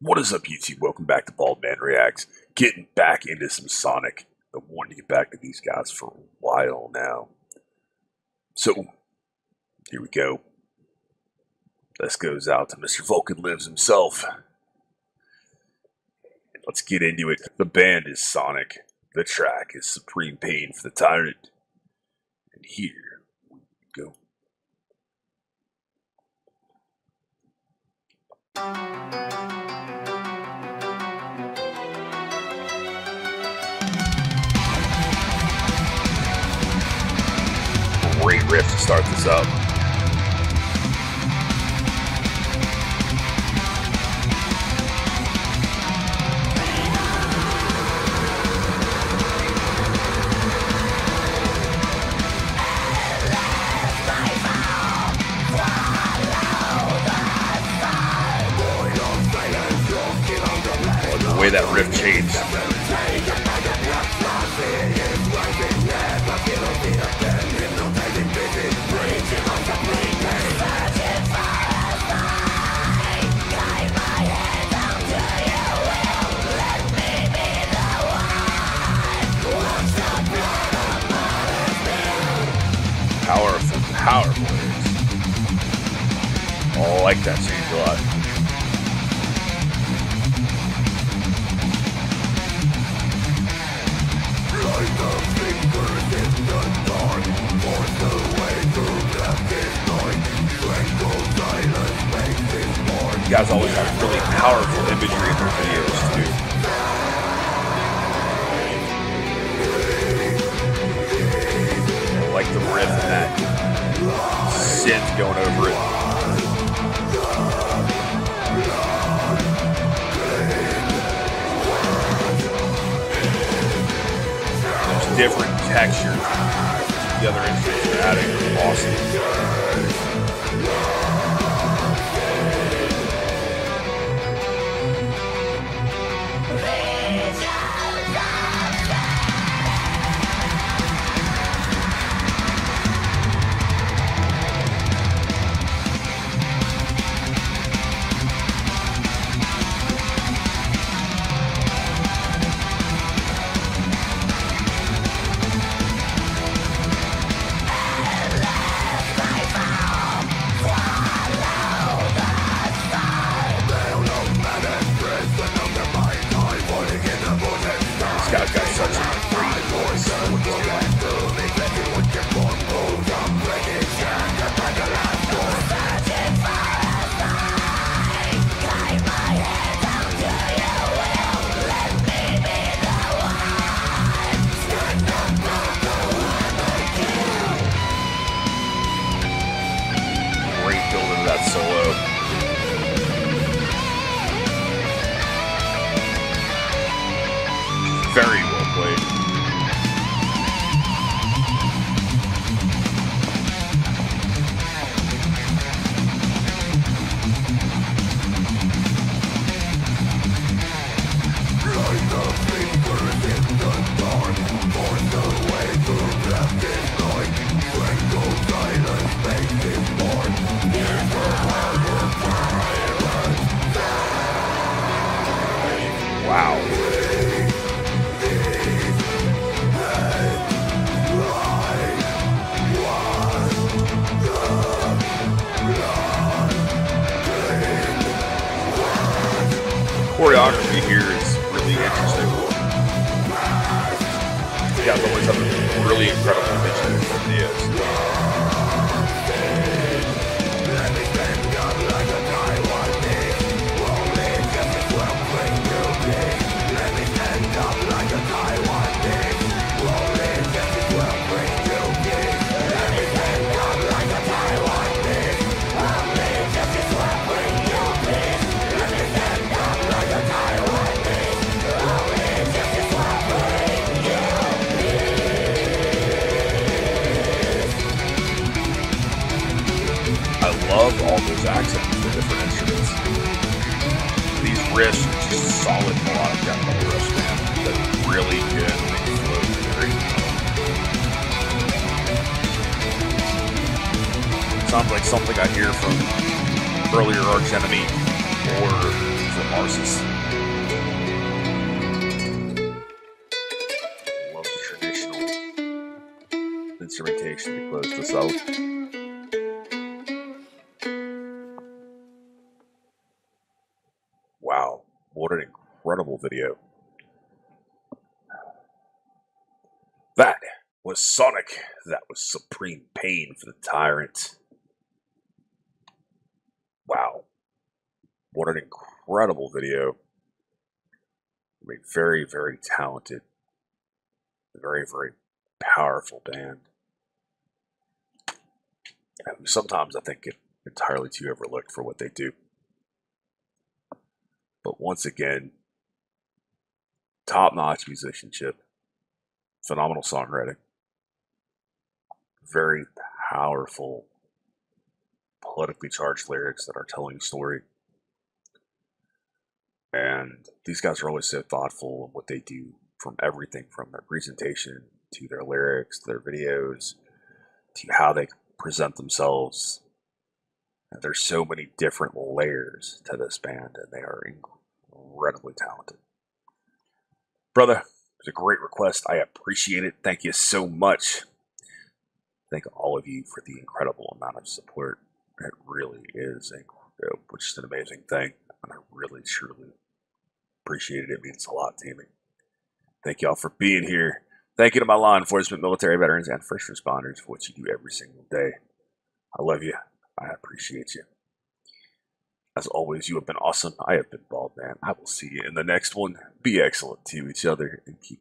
What is up, YouTube? Welcome back to Bald Man Reacts. Getting back into some Chthonic. Been wanting to get back to these guys for a while now. So, here we go. This goes out to Mr. Vulcan Lives himself. Let's get into it. The band is Chthonic. The track is Supreme Pain for the Tyrant. And here we go. Great riff to start this up. That riff changed. Like that change a lot. You guys always have really powerful imagery in their videos too. Like the riff and that synth going over it. Different textures. The other instruments are adding awesome. Always have a really incredible vision in your all those accents for different instruments. These riffs are just solid melodic death metal riffs, man. They're really good. Sounds like something I hear from earlier Arch Enemy or from horses. Love the traditional instrumentation to close this out. Video. That was Chthonic. That was Supreme Pain for the Tyrant. Wow. What an incredible video. I mean, very, very talented. Very, very powerful band. And sometimes I think entirely too overlooked for what they do. But once again, top notch musicianship, phenomenal songwriting, very powerful, politically charged lyrics that are telling a story. And these guys are always so thoughtful in what they do from everything from their presentation to their lyrics, to their videos, to how they present themselves. And there's so many different layers to this band, and they are incredibly talented. Brother, it's a great request. I appreciate it. Thank you so much. Thank all of you for the incredible amount of support. It really is, a, uh, which is an amazing thing, and I really, truly appreciate it. It means a lot to me. Thank you all for being here. Thank you to my law enforcement, military veterans, and first responders for what you do every single day. I love you. I appreciate you. As always, you have been awesome. I have been Bald Man. I will see you in the next one. Be excellent to each other and keep